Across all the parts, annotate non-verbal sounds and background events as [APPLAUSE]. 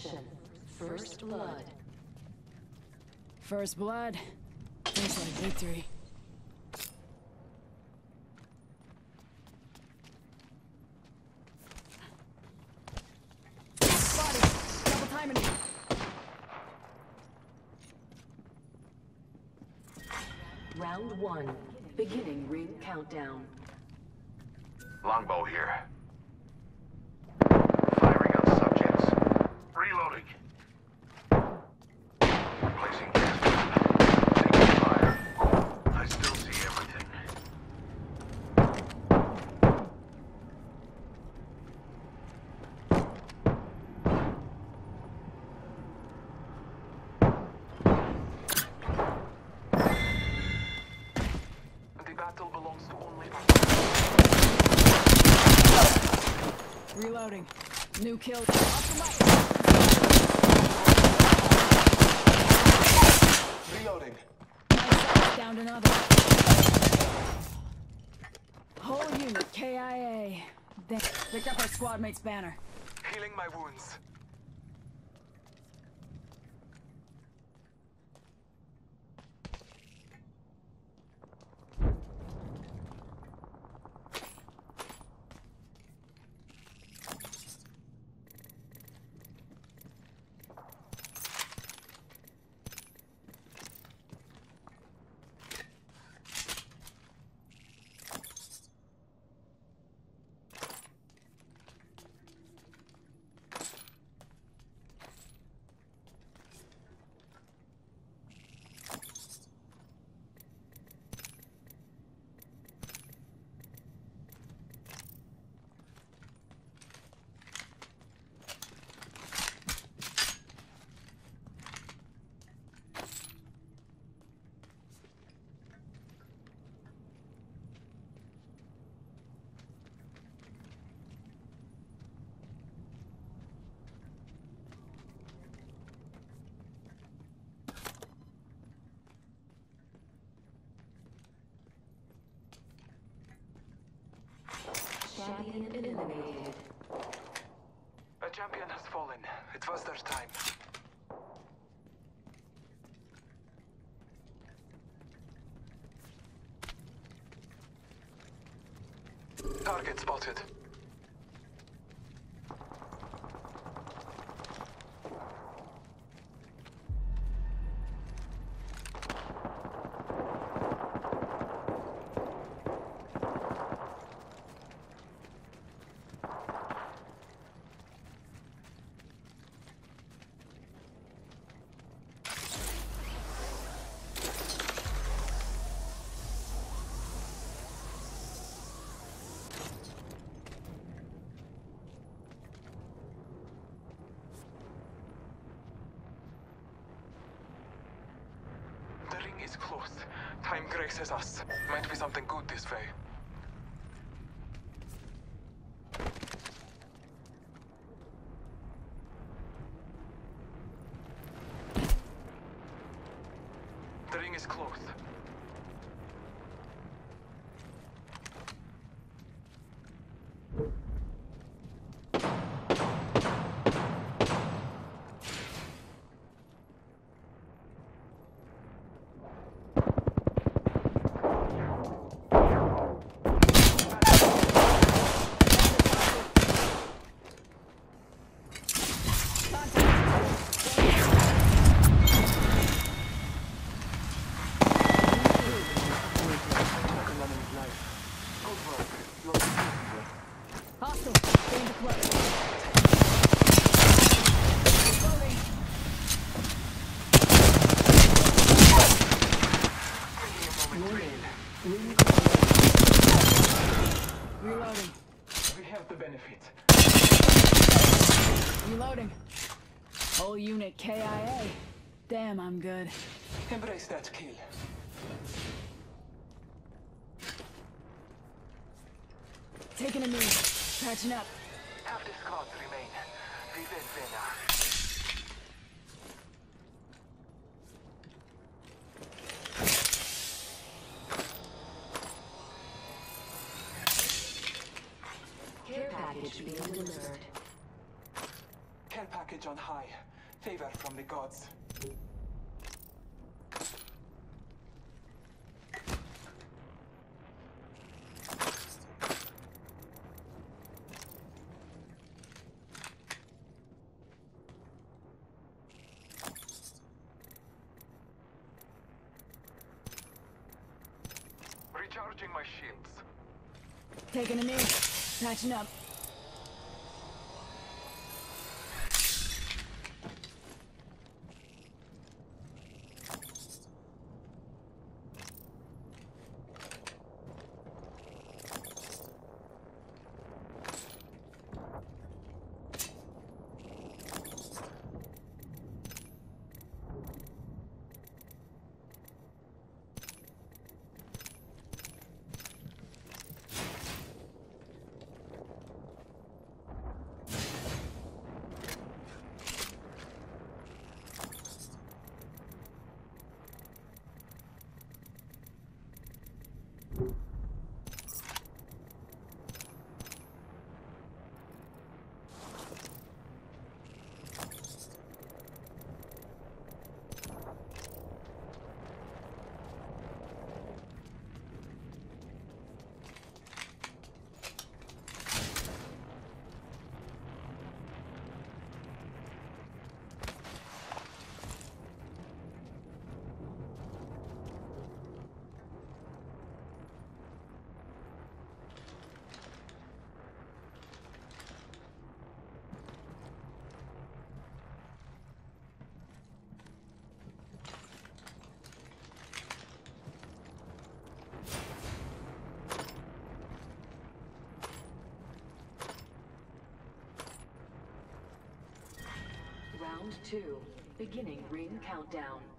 Attention. First blood. First blood. Tastes like victory. Body. Double timing it. Round one. Beginning ring countdown. Longbow here. Firing on subjects. Reloading. Placing gas trap. Taking fire. I still see everything. The battle belongs to only us. Reloading. New kill. Off Reloading. Nice down another. Whole unit KIA. Then picked up our squad mate's banner. Healing my wounds. Eliminated. A champion has fallen. It was their time. Target spotted. Ring is close. Time graces us. Might be something good this way. Reloading. We have the benefit. Reloading. Whole unit KIA. Damn, I'm good. Embrace that kill. Taking a knee. Patching up. Half the squads remain. Vive Vena. Care package being delivered. Care package package on high. Favor from the gods. Recharging my shields. Taking a knee. Patching up. Round two. Beginning ring countdown.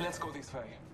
Let's go this way.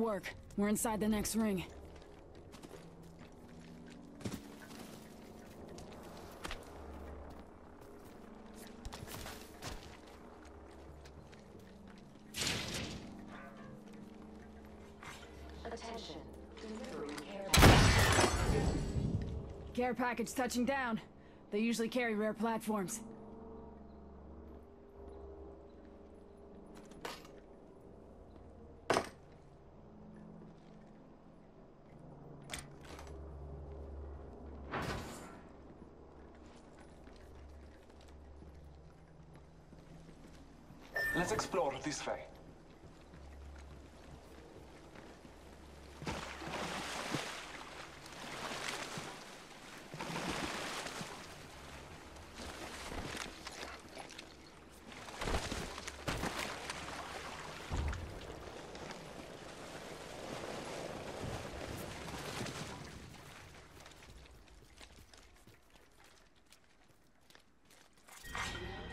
Work. We're inside the next ring. Attention. Package. Care package touching down. They usually carry rare platforms. Let's explore this way.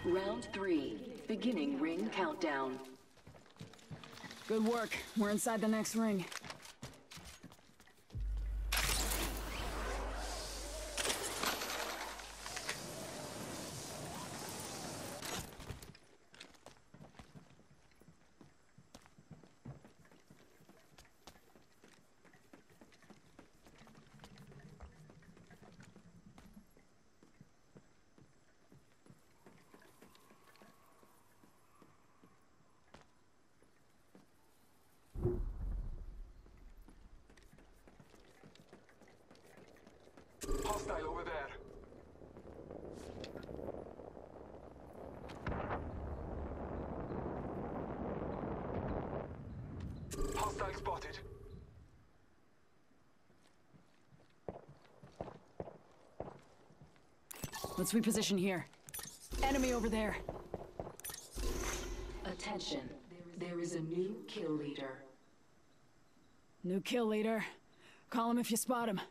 Round three. Beginning ring countdown. Good work. We're inside the next ring. Hostile over there. Hostile spotted. Let's reposition here. Enemy over there. Attention. There is a new kill leader. New kill leader. Call him if you spot him.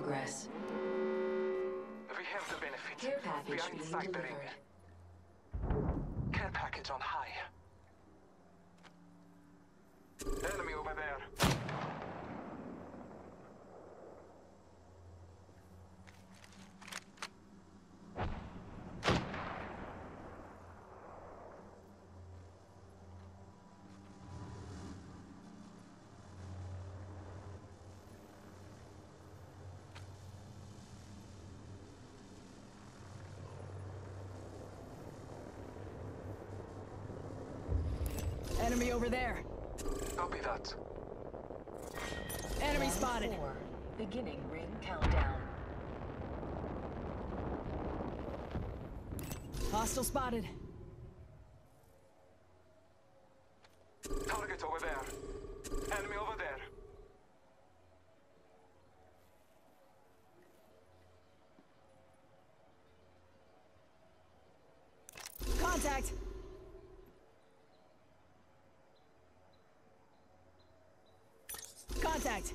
Progress. We have the benefit. Care package are being inside the ring. delivered. Care package on high. Enemy over there. Enemy over there. Copy that. Enemy Round spotted. Four. Beginning ring countdown. Hostile spotted. Target over there. Enemy over there. Contact! Contact!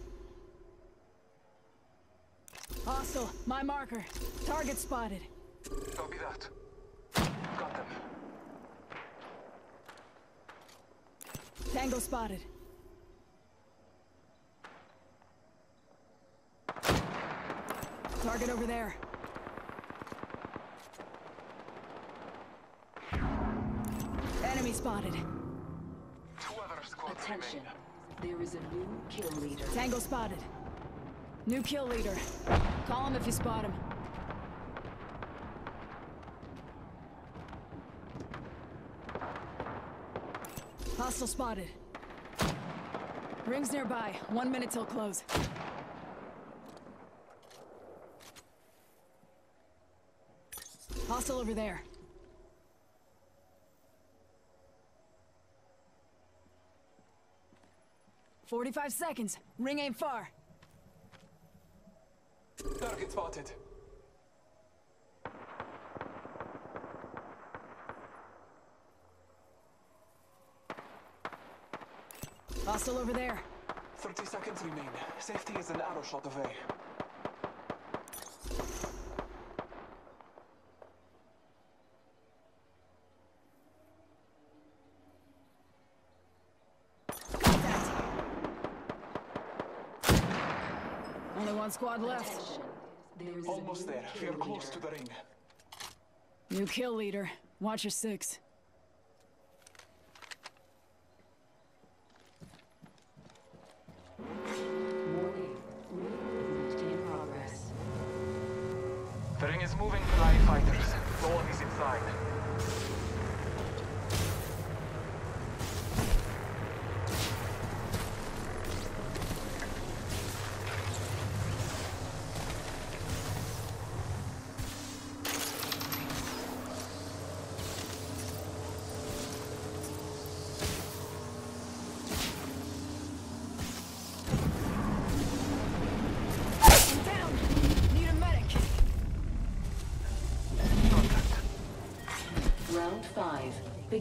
Hostile, my marker. Target spotted. Copy that. Got them. Tango spotted. Target over there. Enemy spotted. Two other squads Attention. remain. There is a new kill leader. Tango spotted. New kill leader. Call him if you spot him. Hostile spotted. Rings nearby. One minute till close. Hostile over there. Forty-five seconds. Ring ain't far. Target spotted. Hostile over there. 30 seconds remain. Safety is an arrow shot away. Contact. Only one squad left. Almost there. We are close to the ring. New kill leader. Watch your six. Warning. Movement in progress. The ring is moving to live fighters. No one is inside.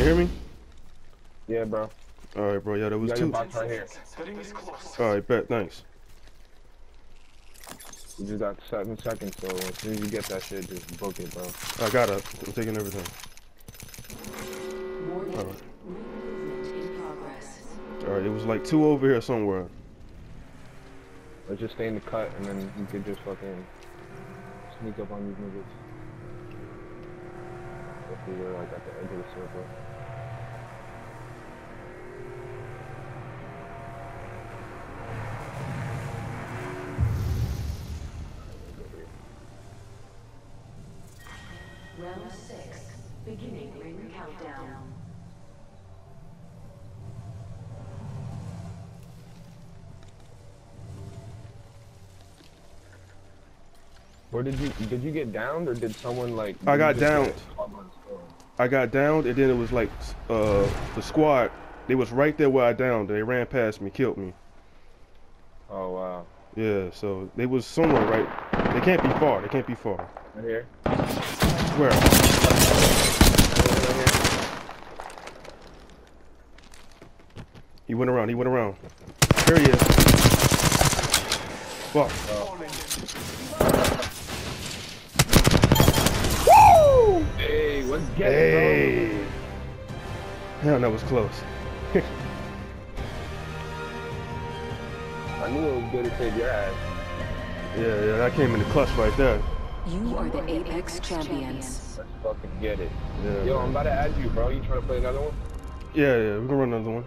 You hear me? yeah, bro. All right, bro. Yeah, that was two. right here. The ring is close. All right, bet. Thanks. You just got seven seconds, so as soon as you get that shit, just book it, bro. I got it. I'm taking everything. All right. Ring movement in progress. All right, it was like two over here somewhere. Let's just stay in the cut, and then you could just fucking sneak up on these niggas if we were like at the edge of the circle. Where did you did you get downed or did someone like? I got downed. Get... I got downed, and then it was like uh the squad. They was right there where I downed. They ran past me, killed me. Oh wow. Yeah, so they was somewhere right. They can't be far. They can't be far. Right here. Where? He went around. He went around. There he is. Fuck. Hey, let's get it, Hey. Damn, that was close. [LAUGHS] I knew it was good to save your ass. Yeah, yeah, that came in the clutch right there. You are the Apex champions. Let's fucking get it. Yeah, Yo, man. I'm about to add you, bro. You trying to play another one? yeah, yeah. We can run another one.